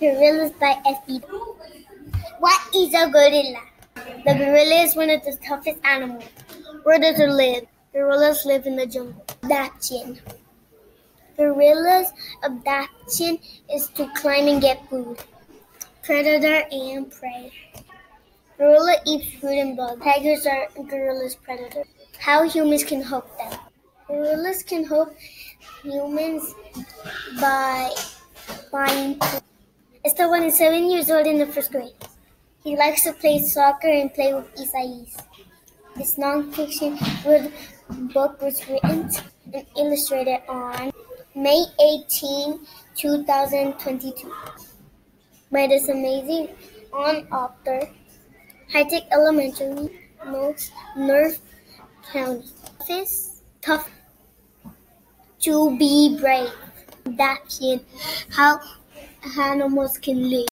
Gorillas by F.E. What is a gorilla? The gorilla is one of the toughest animals. Where does it live? Gorillas live in the jungle. Adaptation. Gorillas' adaptation is to climb and get food. Predator and prey. Gorilla eats fruit and bugs. Tigers are gorillas' predators. How humans can hook them. Gorillas can hook humans by buying food. Esteban is seven years old in the first grade. He likes to play soccer and play with Isais. This nonfiction book was written and illustrated on May 18, 2022 by this amazing on author, High Tech Elementary, Notes, North County. Office, tough to be brave. That how animals can live.